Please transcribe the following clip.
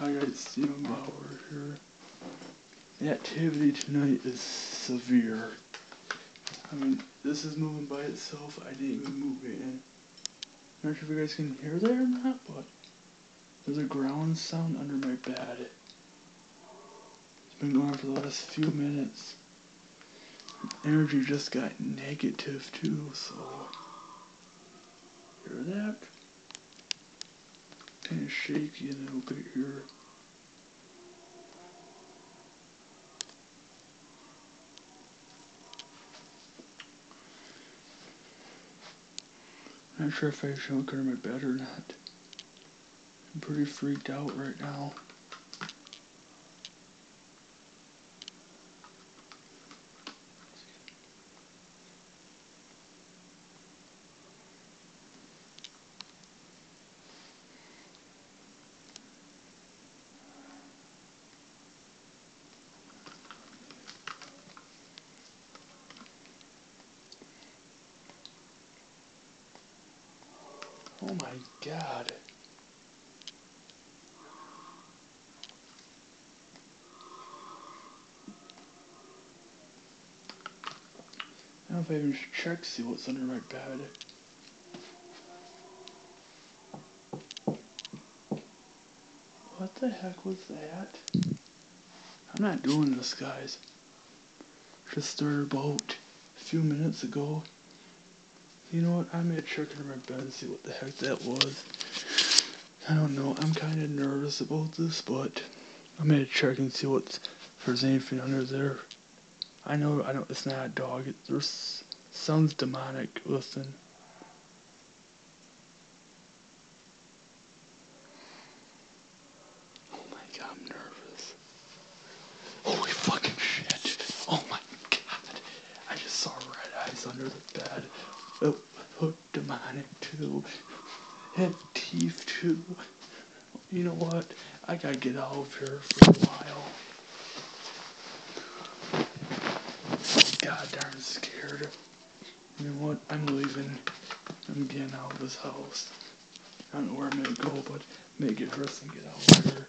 Hi guys, Stephen Bauer here. The activity tonight is severe. I mean, this is moving by itself. I didn't even move it in. Not sure if you guys can hear that or not, but there's a ground sound under my bed. It's been going on for the last few minutes. Energy just got negative too, so hear that? Kind of shaky and little bit here. Not sure if I should go to my bed or not. I'm pretty freaked out right now. Oh my god. I don't know if I even check see what's under my bed. What the heck was that? I'm not doing this, guys. Just started about a few minutes ago. You know what? I'm gonna check under my bed and see what the heck that was. I don't know. I'm kind of nervous about this, but I'm gonna check and see what if there's anything under there. I know. I know it's not a dog. It there's sounds demonic. Listen. Oh my god, I'm nervous. Holy fucking shit. Oh my god. I just saw red eyes under the bed. It looked demonic too. It had teeth too. You know what? I gotta get out of here for a while. God darn scared. You know what? I'm leaving. I'm getting out of this house. I don't know where I'm gonna go, but gonna get dressed and get out of here.